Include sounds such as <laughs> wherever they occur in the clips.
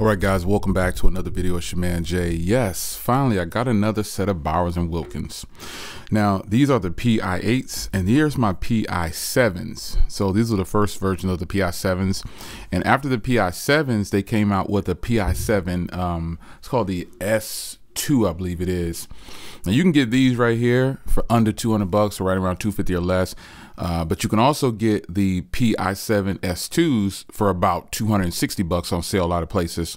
All right, guys, welcome back to another video. It's Shaman man Jay. Yes, finally, I got another set of Bowers and Wilkins. Now, these are the PI8s, and here's my PI7s. So these are the first version of the PI7s. And after the PI7s, they came out with a PI7. Um, it's called the S2, I believe it is. Now you can get these right here for under 200 bucks, or right around 250 or less. Uh, but you can also get the PI7 S2s for about 260 bucks on sale a lot of places.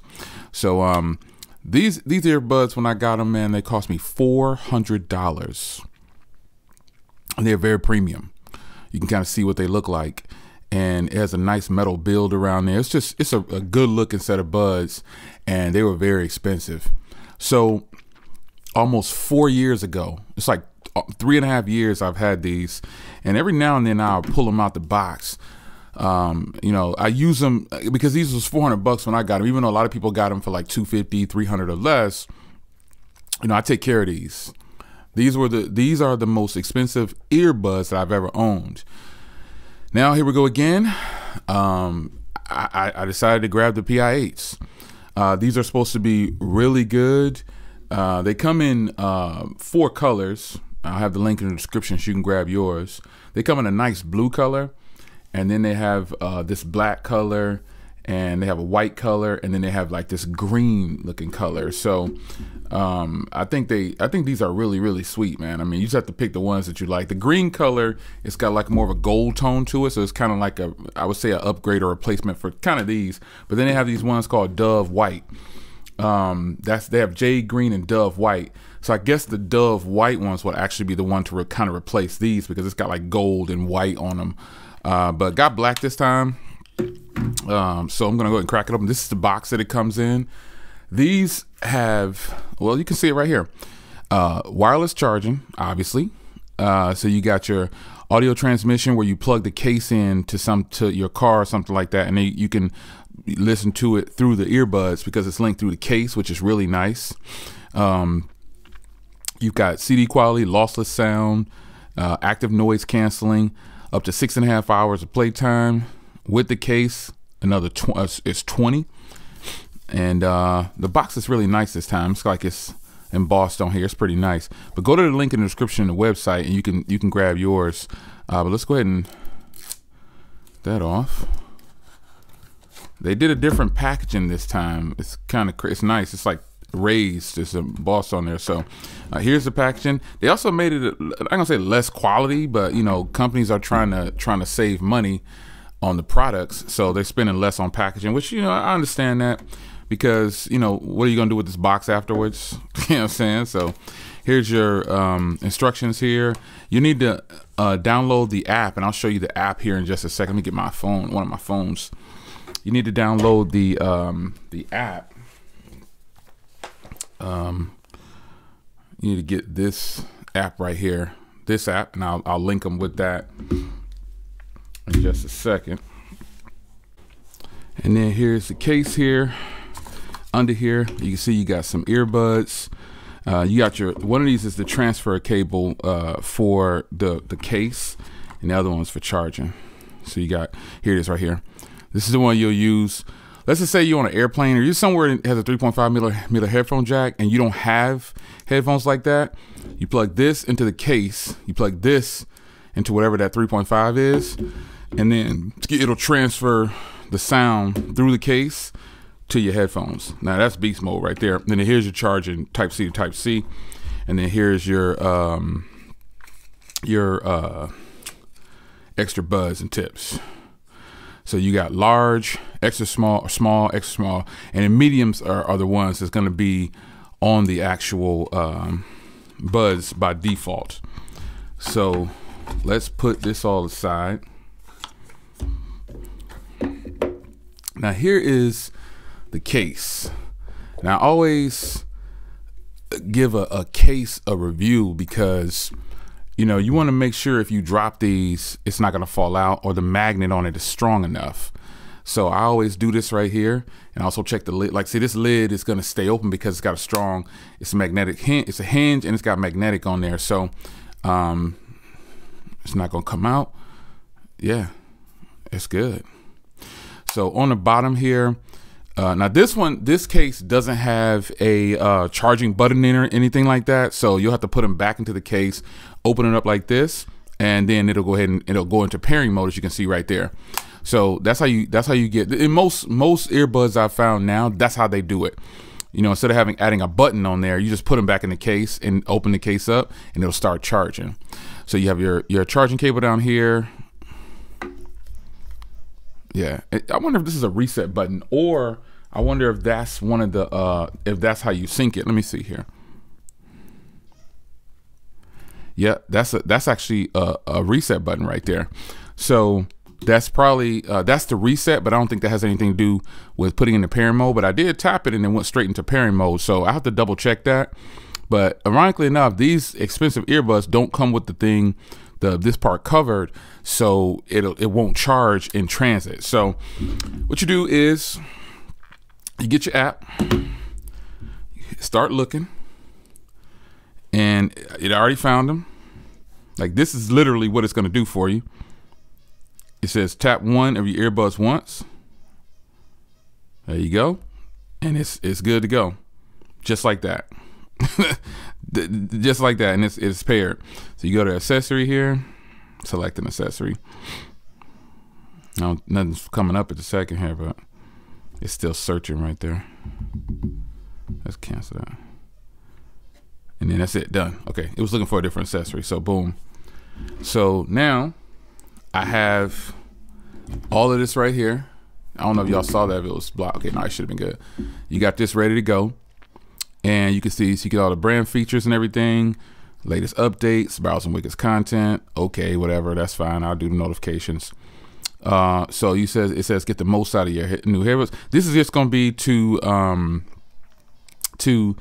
So um, these these earbuds, when I got them, man, they cost me $400. And they're very premium. You can kind of see what they look like. And it has a nice metal build around there. It's just, it's a, a good looking set of buds. And they were very expensive. So almost four years ago, it's like three and a half years I've had these, and every now and then I'll pull them out the box. Um, you know, I use them because these was 400 bucks when I got them, even though a lot of people got them for like 250, 300 or less. You know, I take care of these. These were the these are the most expensive earbuds that I've ever owned. Now here we go again. Um, I, I decided to grab the PI8s. Uh, these are supposed to be really good. Uh, they come in uh, four colors. I'll have the link in the description so you can grab yours. They come in a nice blue color, and then they have uh, this black color, and they have a white color, and then they have like this green looking color. So um, I think they, I think these are really, really sweet, man. I mean, you just have to pick the ones that you like. The green color, it's got like more of a gold tone to it, so it's kind of like a, I would say, an upgrade or a replacement for kind of these. But then they have these ones called Dove White. Um, that's they have Jade Green and Dove White. So I guess the Dove white ones will actually be the one to kind of replace these because it's got like gold and white on them. Uh, but got black this time. Um, so I'm gonna go ahead and crack it open. This is the box that it comes in. These have, well, you can see it right here. Uh, wireless charging, obviously. Uh, so you got your audio transmission where you plug the case in to some to your car or something like that, and then you can listen to it through the earbuds because it's linked through the case, which is really nice. Um, You've got CD quality, lossless sound, uh, active noise canceling, up to six and a half hours of playtime. With the case, another tw uh, it's 20. And uh, the box is really nice this time. It's like it's embossed on here. It's pretty nice. But go to the link in the description of the website, and you can you can grab yours. Uh, but let's go ahead and that off. They did a different packaging this time. It's kind of it's nice. It's like raised. There's a boss on there. So uh, here's the packaging. They also made it. I'm gonna say less quality, but you know, companies are trying to trying to save money on the products, so they're spending less on packaging. Which you know, I understand that because you know, what are you gonna do with this box afterwards? <laughs> you know what I'm saying? So here's your um, instructions here. You need to uh, download the app, and I'll show you the app here in just a second. Let me get my phone, one of my phones. You need to download the um, the app um, you need to get this app right here, this app, and I'll, I'll link them with that in just a second. And then here's the case here. Under here, you can see you got some earbuds. Uh, you got your one of these is the transfer cable uh, for the the case, and the other one's for charging. So you got here it is right here. This is the one you'll use let's just say you're on an airplane or you're somewhere that has a 3.5 millimeter headphone jack and you don't have headphones like that, you plug this into the case, you plug this into whatever that 3.5 is, and then it'll transfer the sound through the case to your headphones. Now that's beast mode right there. Then here's your charging type C to type C. And then here's your um, your uh, extra buds and tips. So you got large, extra small, small, extra small, and then mediums are, are the ones that's going to be on the actual um, buds by default. So let's put this all aside. Now here is the case. Now I always give a, a case a review because you know, you want to make sure if you drop these, it's not going to fall out or the magnet on it is strong enough. So I always do this right here and also check the lid. Like see this lid is going to stay open because it's got a strong, it's a magnetic hinge, it's a hinge and it's got magnetic on there. So um, it's not going to come out. Yeah, it's good. So on the bottom here, Uh, now this one, this case doesn't have a uh, charging button in or anything like that. So you'll have to put them back into the case, open it up like this, and then it'll go ahead and it'll go into pairing mode as you can see right there. So that's how you that's how you get in most most earbuds I've found now. That's how they do it. You know, instead of having adding a button on there, you just put them back in the case and open the case up, and it'll start charging. So you have your your charging cable down here. Yeah, I wonder if this is a reset button, or I wonder if that's one of the uh, if that's how you sync it. Let me see here. Yeah, that's a, that's actually a, a reset button right there. So that's probably uh, that's the reset, but I don't think that has anything to do with putting in the pairing mode. But I did tap it and then went straight into pairing mode, so I have to double check that. But ironically enough, these expensive earbuds don't come with the thing, the this part covered, so it'll it won't charge in transit. So what you do is you get your app, start looking, and it already found them. Like this is literally what it's going to do for you. It says tap one of your earbuds once. There you go. And it's it's good to go. Just like that. <laughs> Just like that. And it's it's paired. So you go to accessory here, select an accessory. Now nothing's coming up at the second here, but it's still searching right there. Let's cancel that. And then that's it, done. Okay, it was looking for a different accessory. So boom. So now I have all of this right here. I don't know if y'all saw that if it was blocked. Okay, no, it should have been good. You got this ready to go. And you can see, so you get all the brand features and everything, latest updates, Bowers and Wilkins content. Okay, whatever, that's fine. I'll do the notifications. Uh, so you says it says get the most out of your new heroes. This is just gonna be to um, to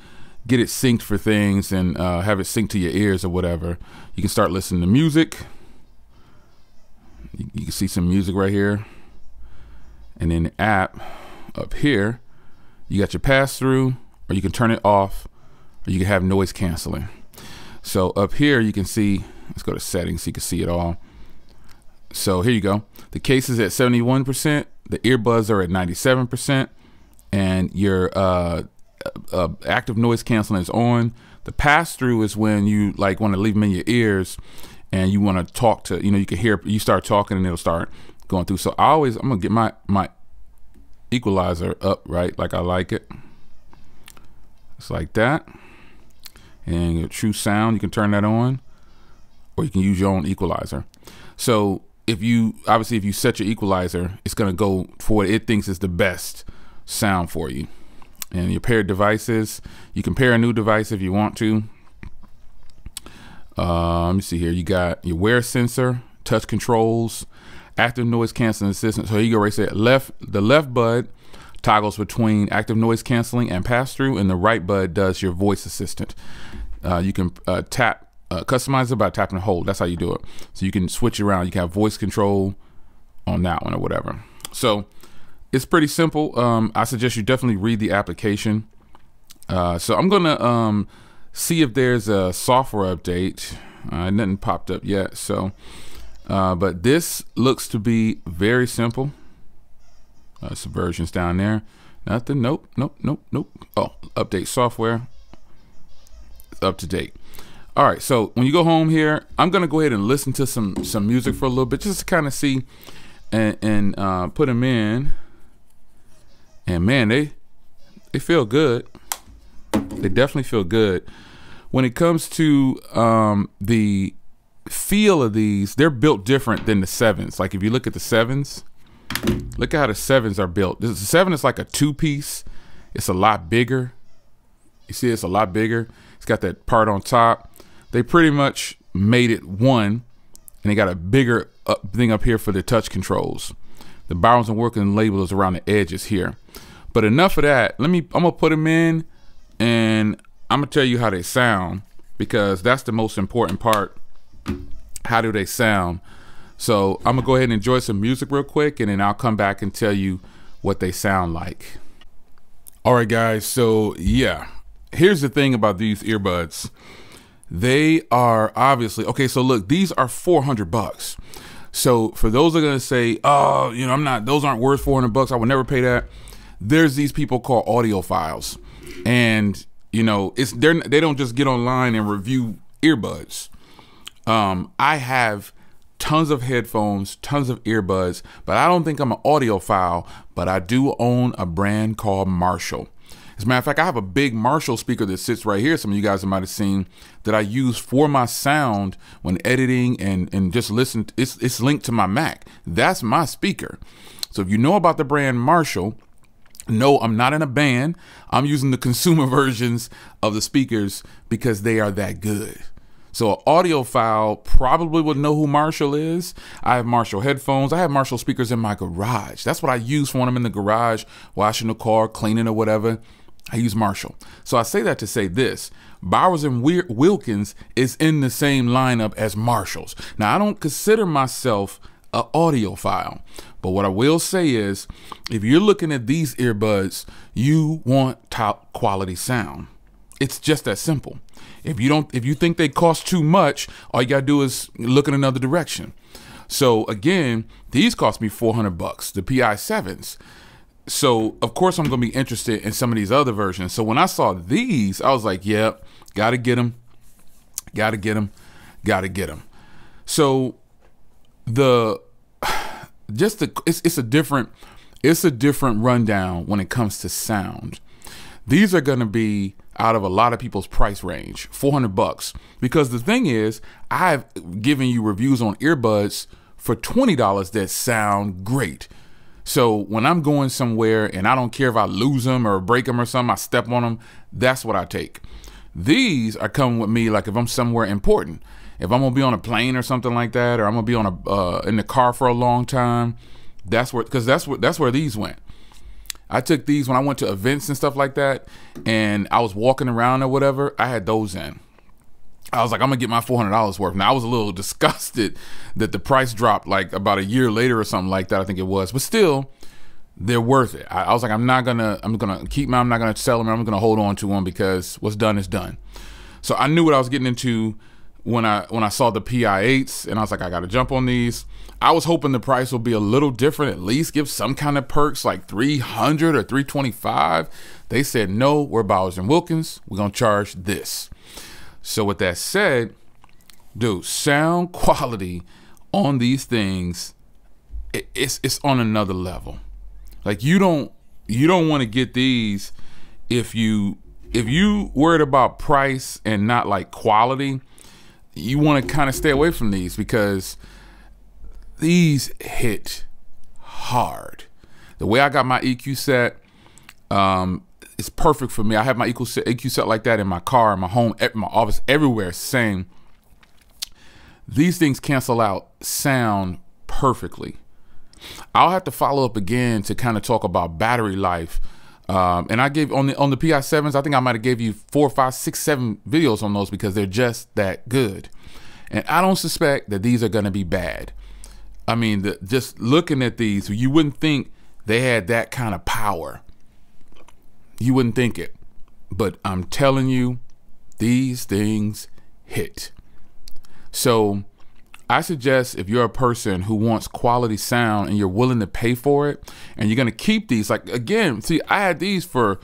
get it synced for things and uh, have it synced to your ears or whatever. You can start listening to music. You, you can see some music right here. And then the app up here, you got your pass through, or you can turn it off, or you can have noise canceling. So up here, you can see, let's go to settings so you can see it all. So here you go. The case is at 71%, the earbuds are at 97%, and your uh, uh, active noise canceling is on. The pass through is when you like want to leave them in your ears and you want to talk to, you know, you can hear, you start talking and it'll start going through. So I always, I'm to get my, my equalizer up, right? Like I like it. It's like that. And your true sound, you can turn that on or you can use your own equalizer. So if you, obviously if you set your equalizer, it's to go for what it thinks is the best sound for you. And your paired devices, you can pair a new device if you want to. Uh, let me see here. You got your wear sensor, touch controls, active noise canceling assistant. So you go right there. Left the left bud toggles between active noise canceling and pass through, and the right bud does your voice assistant. Uh, you can uh, tap uh, customize it by tapping hold. That's how you do it. So you can switch around. You can have voice control on that one or whatever. So it's pretty simple. Um, I suggest you definitely read the application. Uh, so I'm gonna um, see if there's a software update. Uh, nothing popped up yet. So, uh, but this looks to be very simple. Uh, some versions down there. Nothing. Nope. Nope. Nope. Nope. Oh, update software. It's up to date. All right. So when you go home here, I'm gonna go ahead and listen to some some music for a little bit, just to kind of see and and uh, put them in. And man, they they feel good. They definitely feel good. When it comes to um, the feel of these, they're built different than the sevens. Like if you look at the sevens, look at how the sevens are built. The seven is like a two piece. It's a lot bigger. You see, it's a lot bigger. It's got that part on top. They pretty much made it one, and they got a bigger up thing up here for the touch controls. The Bowers and Wilkins label is around the edges here. But enough of that. Let me. I'm gonna put them in, and I'm gonna tell you how they sound because that's the most important part. How do they sound? So I'm gonna go ahead and enjoy some music real quick, and then I'll come back and tell you what they sound like. All right, guys. So yeah, here's the thing about these earbuds. They are obviously okay. So look, these are 400 bucks. So for those that are gonna say, oh, you know, I'm not. Those aren't worth 400 bucks. I would never pay that there's these people called audiophiles, and you know, it's they're they don't just get online and review earbuds. Um, I have tons of headphones, tons of earbuds, but I don't think I'm an audiophile, but I do own a brand called Marshall. As a matter of fact, I have a big Marshall speaker that sits right here. Some of you guys might have seen that I use for my sound when editing and, and just listen. It's, it's linked to my Mac. That's my speaker. So if you know about the brand Marshall, no, I'm not in a band. I'm using the consumer <laughs> versions of the speakers because they are that good. So an audiophile probably would know who Marshall is. I have Marshall headphones. I have Marshall speakers in my garage. That's what I use when I'm in the garage, washing the car, cleaning or whatever. I use Marshall. So I say that to say this. Bowers and Wilkins is in the same lineup as Marshalls. Now I don't consider myself an audiophile, but what I will say is if you're looking at these earbuds, you want top quality sound. It's just that simple. If you don't if you think they cost too much, all you got to do is look in another direction. So again, these cost me 400 bucks, the PI7s so of course I'm gonna be interested in some of these other versions. So when I saw these, I was like, "Yep, gotta get them, gotta get them, gotta get them." So the <sighs> just the it's it's a different it's a different rundown when it comes to sound. These are gonna be out of a lot of people's price range, 400 bucks. Because the thing is, I've given you reviews on earbuds for $20 that sound great. So when I'm going somewhere and I don't care if I lose them or break them or something, I step on them, that's what I take. These are coming with me like if I'm somewhere important. If I'm gonna be on a plane or something like that, or I'm gonna be on a uh, in the car for a long time, that's where because that's where that's where these went. I took these when I went to events and stuff like that, and I was walking around or whatever. I had those in. I was like, I'm gonna get my four hundred dollars worth. Now I was a little <laughs> disgusted that the price dropped like about a year later or something like that. I think it was, but still, they're worth it. I, I was like, I'm not gonna, I'm gonna keep them. I'm not gonna sell them. I'm gonna hold on to them because what's done is done. So I knew what I was getting into when I when I saw the PI8s, and I was like, I gotta jump on these. I was hoping the price will be a little different, at least give some kind of perks like 300 or 325. They said no, we're Bowers and Wilkins. We're gonna charge this. So with that said, dude, sound <laughs> quality on these things, it, it's it's on another level. Like you don't you don't want to get these if you if you worried about price and not like quality, you want to kind of stay away from these because these hit hard. The way I got my EQ set, um, it's perfect for me. I have my EQ set, EQ set like that in my car, in my home, at my office, everywhere. Same. These things cancel out sound perfectly. I'll have to follow up again to kind of talk about battery life. Um, and I gave on the on the PI sevens. I think I might have gave you four, five, six, seven videos on those because they're just that good. And I don't suspect that these are going to be bad. I mean, the, just looking at these, you wouldn't think they had that kind of power. You wouldn't think it. But I'm telling you, these things hit. So I suggest if you're a person who wants quality sound and you're willing to pay for it and you're going to keep these, like again, see, I had these for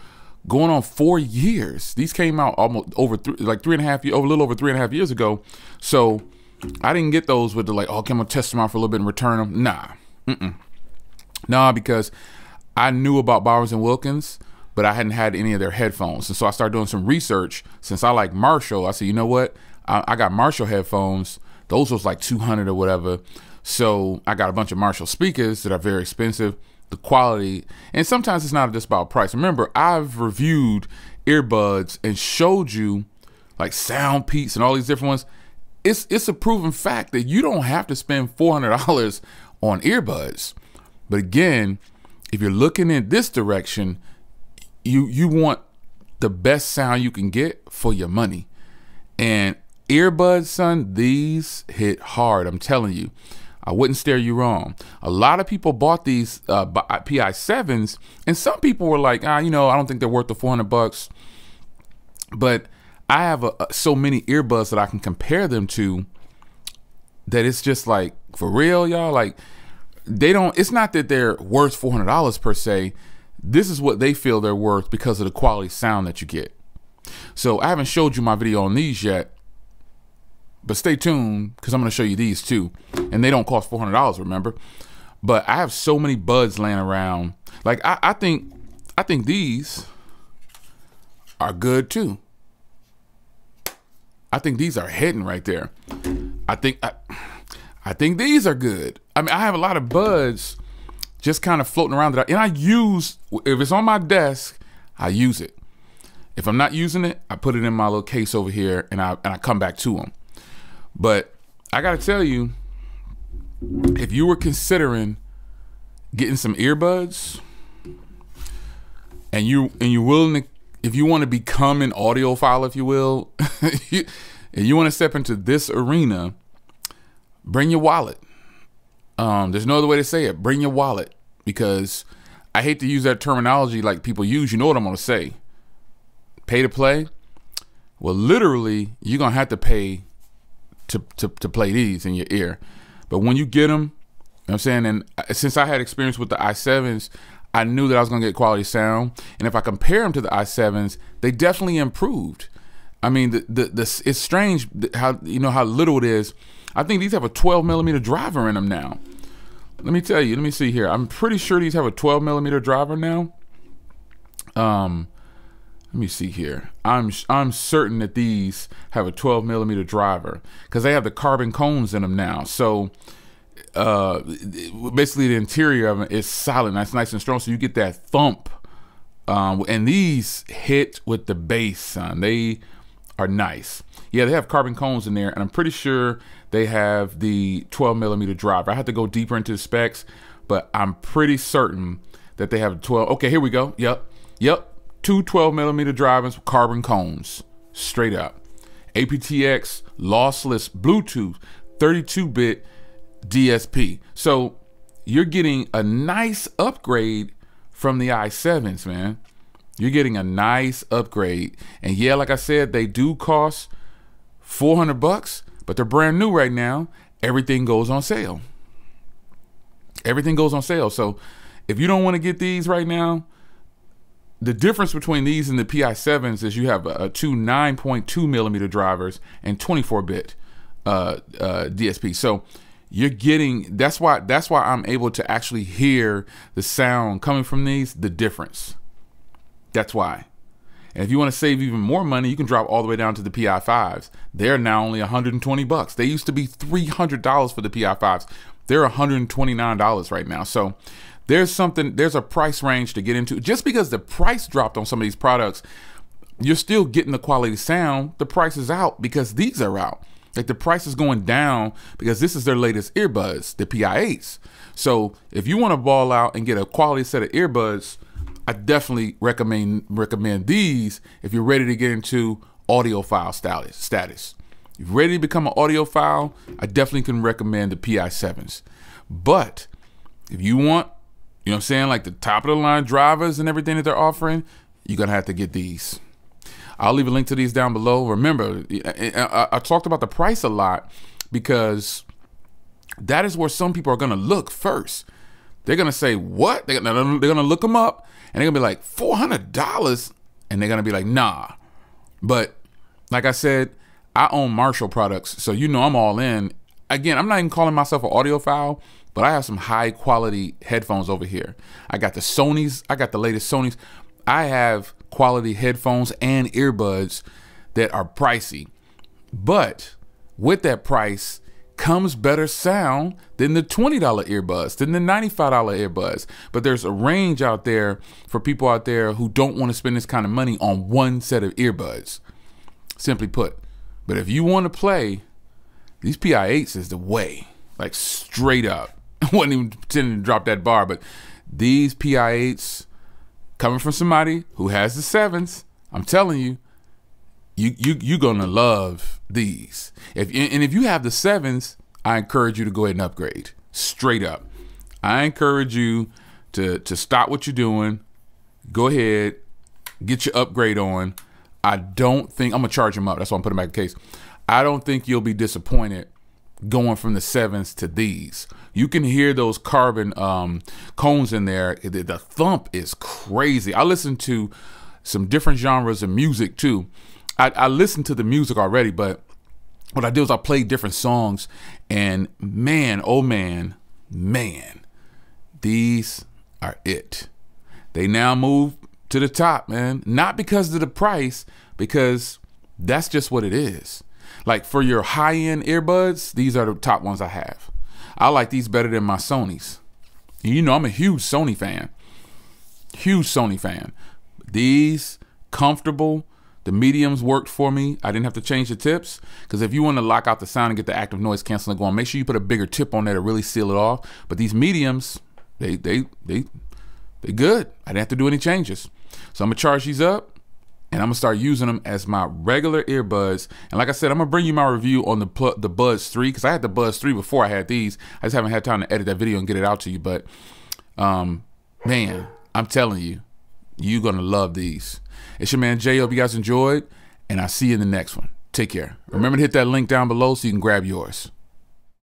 going on four years. These came out almost over three, like three and a half, over a little over three and a half years ago. So I didn't get those with the like, oh, okay, I'm going to test them out for a little bit and return them. Nah. Mm-mm. Nah, because I knew about Bowers and Wilkins but I hadn't had any of their headphones. And so I started doing some research. Since I like Marshall, I said, you know what? I, I got Marshall headphones. Those was like 200 or whatever. So I got a bunch of Marshall speakers that are very expensive. The quality, and sometimes it's not just about price. Remember, I've reviewed earbuds and showed you like Sound Soundpeats and all these different ones. It's it's a proven fact that you don't have to spend four hundred dollars on earbuds. But again, if you're looking in this direction, you you want the best sound you can get for your money. And earbuds, son, these hit hard. I'm telling you. I wouldn't stare you wrong. A lot of people bought these uh, uh PI sevens, and some people were like, ah, you know, I don't think they're worth the 400 bucks. But I have a, so many earbuds that I can compare them to that it's just like for real, y'all. Like they don't. It's not that they're worth 400 dollars per se this is what they feel they're worth because of the quality sound that you get. So I haven't showed you my video on these yet, but stay tuned because I'm going to show you these too. And they don't cost $400, remember? But I have so many buds laying around. Like I, I think, I think these are good too. I think these are hitting right there. I think I, I think these are good. I mean, I have a lot of buds just kind of floating around that, I, and I use if it's on my desk, I use it. If I'm not using it, I put it in my little case over here, and I and I come back to them. But I got to tell you, if you were considering getting some earbuds, and you and you're willing to if you want to become an audiophile, if you will, <laughs> and you want to step into this arena, bring your wallet. Um, there's no other way to say it. Bring your wallet because I hate to use that terminology like people use. You know what I'm going to say. Pay to play. Well, literally, you're going to have to pay to, to, to play these in your ear. But when you get them, you know I'm saying, and uh, since I had experience with the i7s, I knew that I was going to get quality sound. And if I compare them to the i7s, they definitely improved. I mean, the, the, the, it's strange how, you know, how little it is. I think these have a 12 millimeter driver in them now. Let me tell you, let me see here. I'm pretty sure these have a 12 millimeter driver now. Um, let me see here. I'm I'm certain that these have a 12 millimeter driver because they have the carbon cones in them now. So uh, basically the interior of it is solid, nice, nice and strong. So you get that thump. Um, and these hit with the bass, son. They are nice. Yeah, they have carbon cones in there, and I'm pretty sure they have the 12 millimeter driver. I have to go deeper into the specs, but I'm pretty certain that they have 12. Okay, here we go. Yep, yep. Two 12 millimeter drivers with carbon cones, straight up. aptX lossless Bluetooth 32 bit DSP. So you're getting a nice upgrade from the i7s, man. You're getting a nice upgrade. And yeah, like I said, they do cost 400 bucks, but they're brand new right now. Everything goes on sale. Everything goes on sale. So if you don't want to get these right now, the difference between these and the PI7s is you have two 9.2 millimeter drivers and 24 bit uh, uh, DSP. So you're getting that's why that's why I'm able to actually hear the sound coming from these the difference. That's why. And if you want to save even more money you can drop all the way down to the pi5s they're now only 120 bucks. They used to be $300 for the pi5s they're $129 right now. So there's something there's a price range to get into just because the price dropped on some of these products you're still getting the quality sound the price is out because these are out like the price is going down because this is their latest earbuds, the PI8s. So if you want to ball out and get a quality set of earbuds, I definitely recommend recommend these if you're ready to get into audiophile status. Status. If you're ready to become an audiophile, I definitely can recommend the PI7s. But if you want, you know what I'm saying, like the top of the line drivers and everything that they're offering, you're gonna have to get these. I'll leave a link to these down below. Remember, I, I talked about the price a lot because that is where some people are going to look first. They're going to say, what? They're going to look them up and they're going to be like, $400? And they're going to be like, nah. But like I said, I own Marshall products. So you know I'm all in. Again, I'm not even calling myself an audiophile, but I have some high quality headphones over here. I got the Sony's. I got the latest Sony's. I have quality headphones and earbuds that are pricey. But with that price comes better sound than the $20 earbuds, than the $95 earbuds. But there's a range out there for people out there who don't want to spend this kind of money on one set of earbuds. Simply put. But if you want to play, these PI8s is the way. Like straight up. I <laughs> wasn't even pretending to drop that bar, but these PI8s coming from somebody who has the sevens, I'm telling you, you you you're gonna love these. If and if you have the sevens, I encourage you to go ahead and upgrade straight up. I encourage you to to stop what you're doing, go ahead, get your upgrade on. I don't think I'm gonna charge them up. That's why I'm putting back the case. I don't think you'll be disappointed going from the sevens to these. You can hear those carbon um, cones in there. The, thump is crazy. I listen to some different genres of music too. I, I listen to the music already, but what I do is I play different songs, and man, oh man, man, these are it. They now move to the top, man. Not because of the price, because that's just what it is. Like for your high end earbuds, these are the top ones I have. I like these better than my Sony's. You know, I'm a huge Sony fan. Huge Sony fan. These comfortable. The mediums worked for me. I didn't have to change the tips because if you want to lock out the sound and get the active noise canceling going, make sure you put a bigger tip on there to really seal it off. But these mediums, they they they they good. I didn't have to do any changes. So I'm gonna charge these up and I'm gonna start using them as my regular earbuds. And like I said, I'm gonna bring you my review on the the Buds 3 because I had the Buds 3 before I had these. I just haven't had time to edit that video and get it out to you. But um, man, I'm telling you, you're gonna love these. It's your man Jay. Hope you guys enjoyed, and I'll see you in the next one. Take care. Remember to hit that link down below so you can grab yours.